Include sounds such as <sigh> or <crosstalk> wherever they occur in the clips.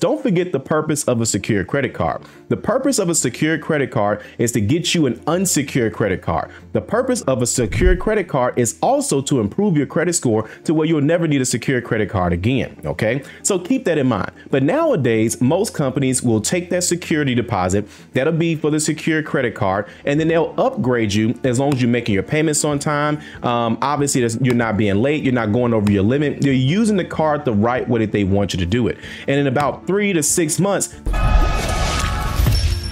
don't forget the purpose of a secure credit card. The purpose of a secure credit card is to get you an unsecured credit card. The purpose of a secure credit card is also to improve your credit score to where you'll never need a secure credit card again. Okay, so keep that in mind. But nowadays, most companies will take that security deposit that'll be for the secure credit card, and then they'll upgrade you as long as you're making your payments on time. Um, obviously, you're not being late, you're not going over your limit. You're using the card the right way that they want you to do it. And in about three to six months,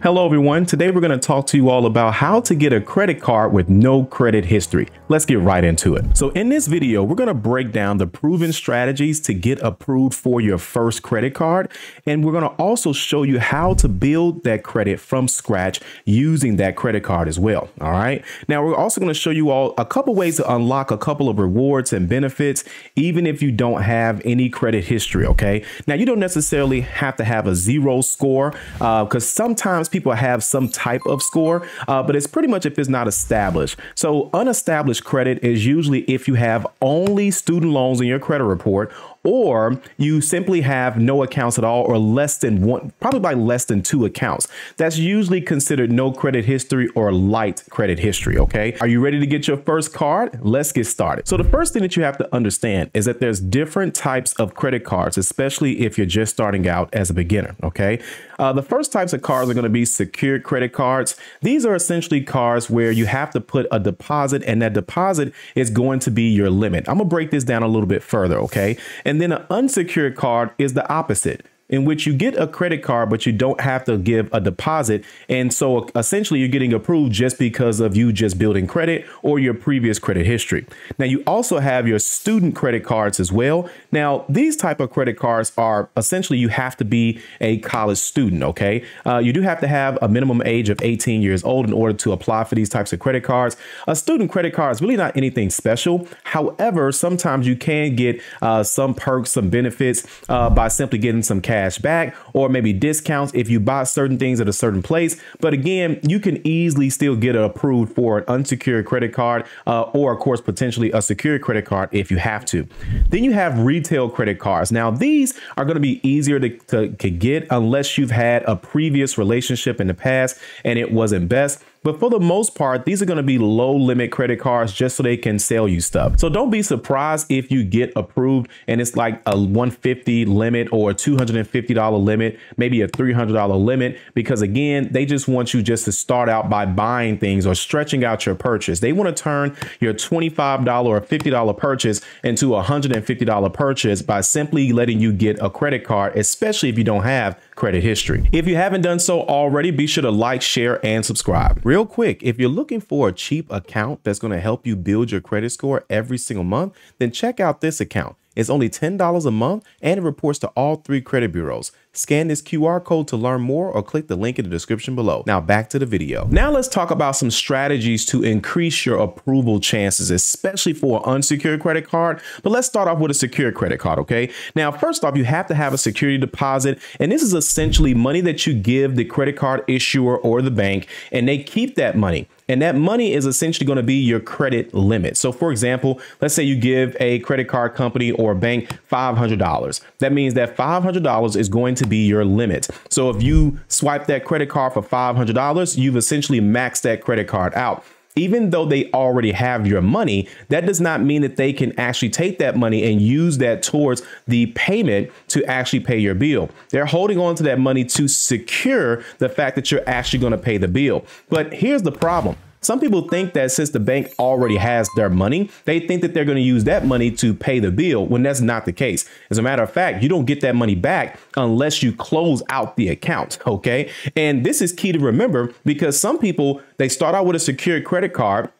Hello everyone, today we're going to talk to you all about how to get a credit card with no credit history. Let's get right into it. So in this video, we're going to break down the proven strategies to get approved for your first credit card. And we're going to also show you how to build that credit from scratch using that credit card as well. All right. Now we're also going to show you all a couple ways to unlock a couple of rewards and benefits, even if you don't have any credit history. Okay. Now you don't necessarily have to have a zero score because uh, sometimes people have some type of score, uh, but it's pretty much if it's not established. So unestablished credit is usually if you have only student loans in your credit report or you simply have no accounts at all or less than one, probably by less than two accounts. That's usually considered no credit history or light credit history. Okay. Are you ready to get your first card? Let's get started. So the first thing that you have to understand is that there's different types of credit cards, especially if you're just starting out as a beginner. Okay. Uh, the first types of cards are going to be secured credit cards. These are essentially cards where you have to put a deposit and that deposit is going to be your limit. I'm to break this down a little bit further. Okay. And then an unsecured card is the opposite in which you get a credit card, but you don't have to give a deposit. And so essentially you're getting approved just because of you just building credit or your previous credit history. Now you also have your student credit cards as well. Now these type of credit cards are essentially you have to be a college student. Okay. Uh, you do have to have a minimum age of 18 years old in order to apply for these types of credit cards. A student credit card is really not anything special. However, sometimes you can get uh, some perks, some benefits uh, by simply getting some cash cash back or maybe discounts if you buy certain things at a certain place. But again, you can easily still get approved for an unsecured credit card uh, or, of course, potentially a secured credit card if you have to. Then you have retail credit cards. Now, these are going to be easier to, to, to get unless you've had a previous relationship in the past and it wasn't best. But for the most part, these are going to be low limit credit cards just so they can sell you stuff. So don't be surprised if you get approved and it's like a 150 limit or a $250 limit, maybe a $300 limit, because again, they just want you just to start out by buying things or stretching out your purchase. They want to turn your $25 or $50 purchase into a $150 purchase by simply letting you get a credit card, especially if you don't have credit history. If you haven't done so already, be sure to like, share, and subscribe. Real quick, if you're looking for a cheap account that's going to help you build your credit score every single month, then check out this account. It's only $10 a month and it reports to all three credit bureaus. Scan this QR code to learn more or click the link in the description below. Now back to the video. Now let's talk about some strategies to increase your approval chances, especially for an unsecured credit card. But let's start off with a secure credit card, okay? Now, first off, you have to have a security deposit, and this is essentially money that you give the credit card issuer or the bank, and they keep that money. And that money is essentially going to be your credit limit. So, for example, let's say you give a credit card company or bank $500. That means that $500 is going to be your limit. So, if you swipe that credit card for $500, you've essentially maxed that credit card out even though they already have your money, that does not mean that they can actually take that money and use that towards the payment to actually pay your bill. They're holding on to that money to secure the fact that you're actually going to pay the bill. But here's the problem. Some people think that since the bank already has their money, they think that they're going to use that money to pay the bill when that's not the case. As a matter of fact, you don't get that money back unless you close out the account. Okay. And this is key to remember because some people, they start out with a secured credit card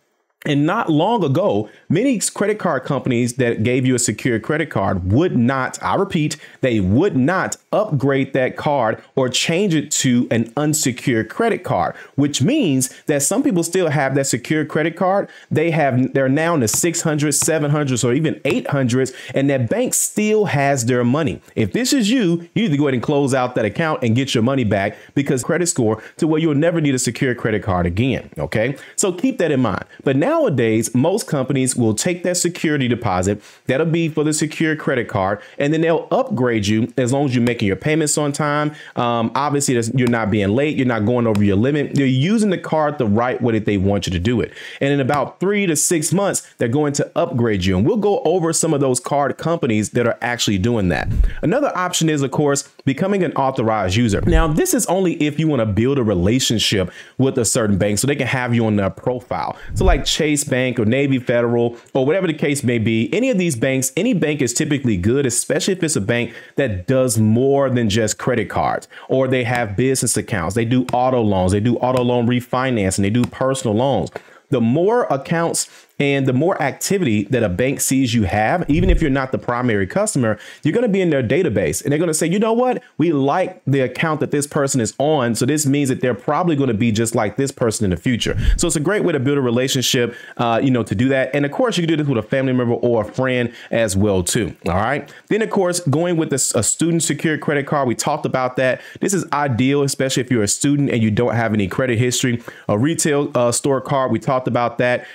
and not long ago, many credit card companies that gave you a secure credit card would not, I repeat, they would not upgrade that card or change it to an unsecured credit card, which means that some people still have that secure credit card. They have, they're now in the 600s, 700s, or even 800s, and that bank still has their money. If this is you, you need to go ahead and close out that account and get your money back because credit score to where you'll never need a secure credit card again. Okay. So keep that in mind. But now Nowadays, most companies will take that security deposit. That'll be for the secure credit card. And then they'll upgrade you as long as you're making your payments on time. Um, obviously, you're not being late. You're not going over your limit. They're using the card the right way that they want you to do it. And in about three to six months, they're going to upgrade you. And we'll go over some of those card companies that are actually doing that. Another option is, of course, becoming an authorized user. Now, this is only if you want to build a relationship with a certain bank so they can have you on their profile. So like Chase Bank or Navy Federal or whatever the case may be, any of these banks, any bank is typically good, especially if it's a bank that does more than just credit cards or they have business accounts. They do auto loans, they do auto loan refinancing, they do personal loans. The more accounts and the more activity that a bank sees you have, even if you're not the primary customer, you're going to be in their database and they're going to say, you know what? We like the account that this person is on. So this means that they're probably going to be just like this person in the future. So it's a great way to build a relationship, uh, you know, to do that. And of course, you can do this with a family member or a friend as well, too. All right. Then, of course, going with a student secured credit card, we talked about that. This is ideal, especially if you're a student and you don't have any credit history. A retail uh, store card, we talked about that.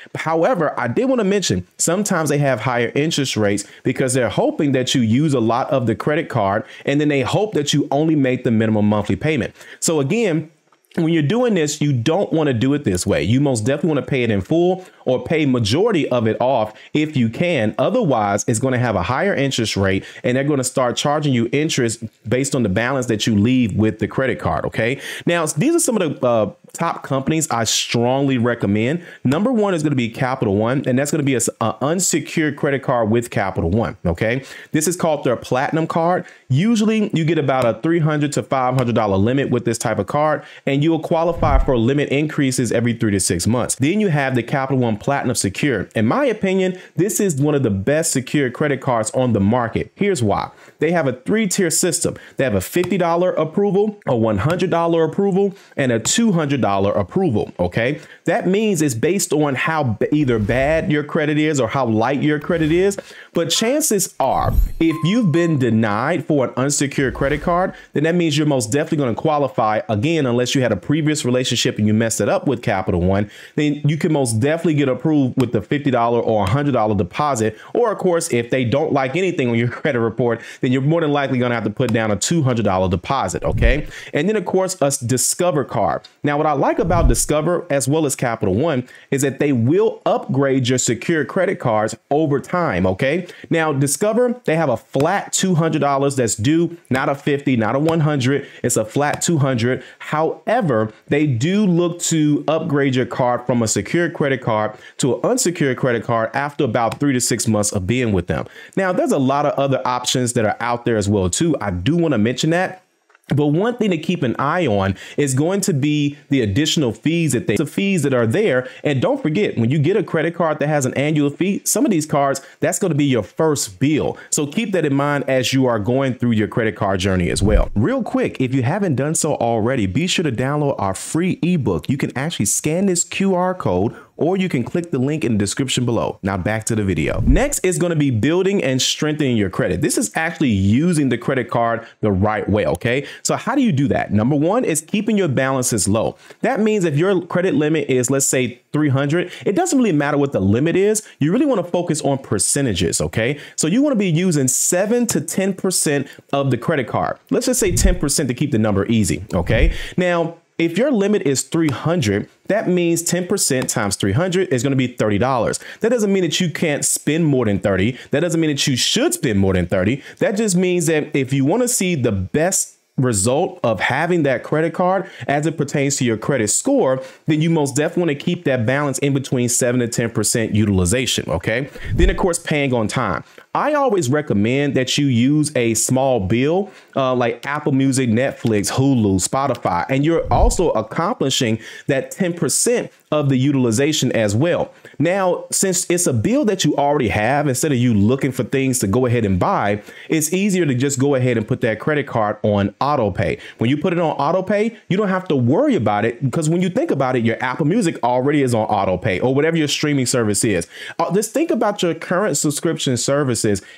I did want to mention sometimes they have higher interest rates because they're hoping that you use a lot of the credit card and then they hope that you only make the minimum monthly payment. So again, when you're doing this, you don't want to do it this way. You most definitely want to pay it in full or pay majority of it off if you can. Otherwise, it's going to have a higher interest rate and they're going to start charging you interest based on the balance that you leave with the credit card. Okay. Now, these are some of the uh, top companies I strongly recommend. Number one is going to be Capital One, and that's going to be an unsecured credit card with Capital One. Okay, this is called their Platinum card. Usually, you get about a three hundred to five hundred dollar limit with this type of card, and you will qualify for limit increases every three to six months. Then you have the Capital One Platinum Secure. In my opinion, this is one of the best secured credit cards on the market. Here's why: they have a three-tier system. They have a fifty dollar approval, a one hundred dollar approval, and a two hundred $100 approval. Okay. That means it's based on how either bad your credit is or how light your credit is. But chances are, if you've been denied for an unsecured credit card, then that means you're most definitely going to qualify again, unless you had a previous relationship and you messed it up with Capital One, then you can most definitely get approved with the $50 or $100 deposit. Or, of course, if they don't like anything on your <laughs> credit report, then you're more than likely going to have to put down a $200 deposit. Okay. And then, of course, a Discover card. Now, what I like about Discover as well as Capital One is that they will upgrade your secure credit cards over time. Okay. Now, Discover, they have a flat $200 that's due, not a 50, not a 100. It's a flat 200. However, they do look to upgrade your card from a secure credit card to an unsecured credit card after about three to six months of being with them. Now, there's a lot of other options that are out there as well, too. I do want to mention that. But one thing to keep an eye on is going to be the additional fees that they the fees that are there. And don't forget, when you get a credit card that has an annual fee, some of these cards, that's going to be your first bill. So keep that in mind as you are going through your credit card journey as well. Real quick, if you haven't done so already, be sure to download our free ebook. You can actually scan this QR code or you can click the link in the description below. Now back to the video. Next is going to be building and strengthening your credit. This is actually using the credit card the right way, okay? So how do you do that? Number one is keeping your balances low. That means if your credit limit is, let's say 300, it doesn't really matter what the limit is. You really want to focus on percentages, okay? So you want to be using 7 to 10% of the credit card. Let's just say 10% to keep the number easy, okay? Now, if your limit is 300, that means 10% times 300 is going to be $30. That doesn't mean that you can't spend more than 30. That doesn't mean that you should spend more than 30. That just means that if you want to see the best result of having that credit card as it pertains to your credit score, then you most definitely want to keep that balance in between 7 to 10% utilization. Okay. Then, of course, paying on time. I always recommend that you use a small bill uh, like Apple Music, Netflix, Hulu, Spotify, and you're also accomplishing that 10% of the utilization as well. Now, since it's a bill that you already have, instead of you looking for things to go ahead and buy, it's easier to just go ahead and put that credit card on auto pay. When you put it on auto pay, you don't have to worry about it because when you think about it, your Apple Music already is on auto pay or whatever your streaming service is. Uh, just think about your current subscription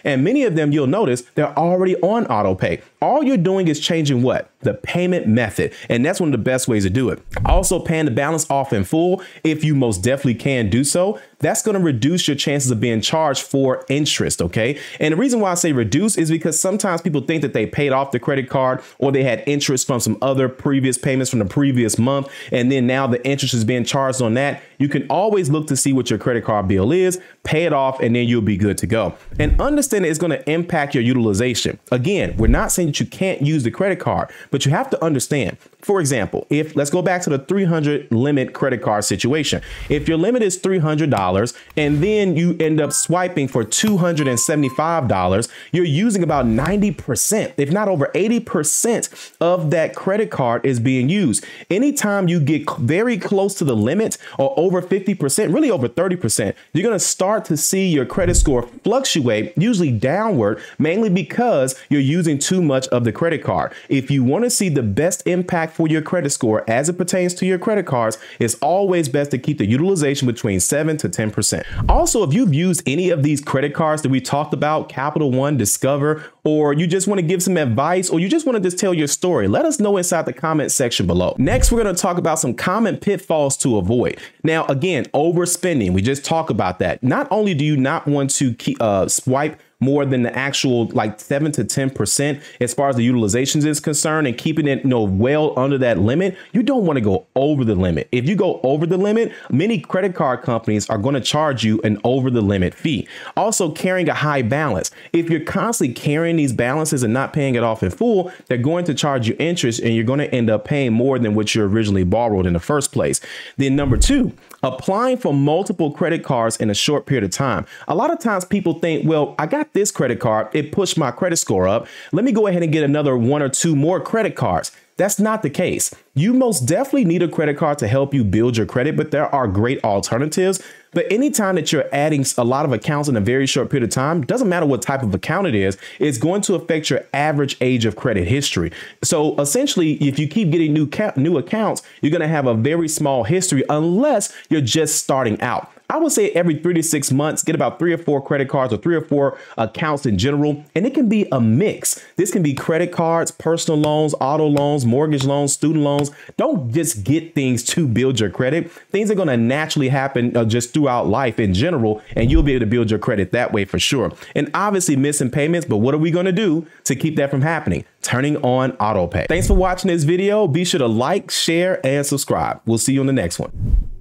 and many of them you'll notice they're already on auto pay. All you're doing is changing what? The payment method. And that's one of the best ways to do it. Also paying the balance off in full, if you most definitely can do so, that's going to reduce your chances of being charged for interest. Okay. And the reason why I say reduce is because sometimes people think that they paid off the credit card or they had interest from some other previous payments from the previous month. And then now the interest is being charged on that. You can always look to see what your credit card bill is, pay it off, and then you'll be good to go. And understand it's going to impact your utilization. Again, we're not saying that you can't use the credit card, but you have to understand for example, if let's go back to the 300 limit credit card situation. If your limit is $300 and then you end up swiping for $275, you're using about 90%, if not over 80% of that credit card is being used. Anytime you get very close to the limit or over 50%, really over 30%, you're going to start to see your credit score fluctuate, usually downward, mainly because you're using too much of the credit card. If you want to see the best impact for your credit score as it pertains to your credit cards, it's always best to keep the utilization between 7 to 10%. Also, if you've used any of these credit cards that we talked about, Capital One, Discover, or you just want to give some advice, or you just want to just tell your story, let us know inside the comment section below. Next, we're going to talk about some common pitfalls to avoid. Now, again, overspending, we just talked about that. Not only do you not want to keep, uh, swipe more than the actual like seven to 10% as far as the utilizations is concerned and keeping it, you know, well under that limit, you don't want to go over the limit. If you go over the limit, many credit card companies are going to charge you an over the limit fee. Also carrying a high balance. If you're constantly carrying these balances and not paying it off in full, they're going to charge you interest and you're going to end up paying more than what you originally borrowed in the first place. Then number two, applying for multiple credit cards in a short period of time. A lot of times people think, well, I got this credit card, it pushed my credit score up. Let me go ahead and get another one or two more credit cards. That's not the case. You most definitely need a credit card to help you build your credit, but there are great alternatives. But anytime that you're adding a lot of accounts in a very short period of time, doesn't matter what type of account it is, it's going to affect your average age of credit history. So essentially, if you keep getting new new accounts, you're going to have a very small history unless you're just starting out. I would say every three to six months, get about three or four credit cards or three or four accounts in general. And it can be a mix. This can be credit cards, personal loans, auto loans, mortgage loans, student Don't just get things to build your credit. Things are going to naturally happen uh, just throughout life in general, and you'll be able to build your credit that way for sure. And obviously missing payments, but what are we going to do to keep that from happening? Turning on auto pay. Thanks for watching this video. Be sure to like, share, and subscribe. We'll see you on the next one.